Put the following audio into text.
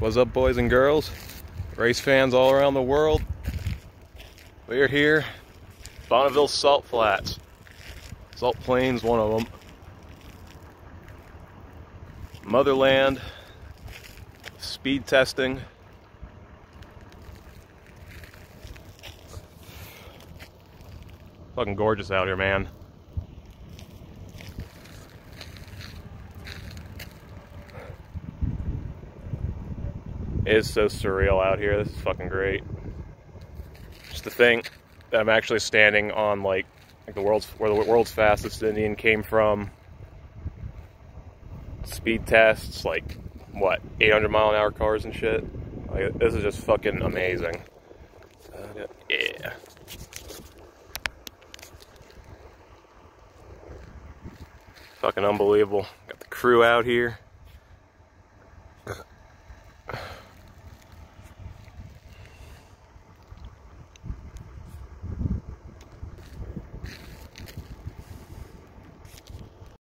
What's up, boys and girls? Race fans all around the world. We are here, Bonneville Salt Flats. Salt Plains, one of them. Motherland, speed testing. Fucking gorgeous out here, man. It is so surreal out here. This is fucking great. Just the thing that I'm actually standing on like, like the world's where the world's fastest Indian came from. Speed tests, like what, 800 mile an hour cars and shit. Like, this is just fucking amazing. Yeah. Fucking unbelievable. Got the crew out here.